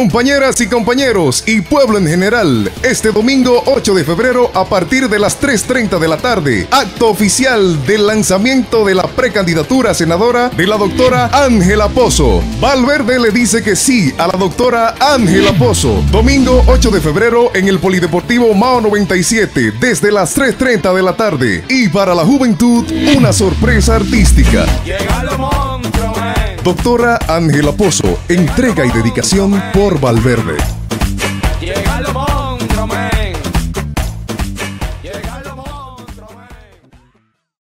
Compañeras y compañeros y pueblo en general, este domingo 8 de febrero a partir de las 3.30 de la tarde, acto oficial del lanzamiento de la precandidatura senadora de la doctora Ángela Pozo. Valverde le dice que sí a la doctora Ángela Pozo. Domingo 8 de febrero en el Polideportivo Mao 97 desde las 3.30 de la tarde. Y para la juventud, una sorpresa artística. Doctora Ángela Pozo, entrega y dedicación por Valverde. Llega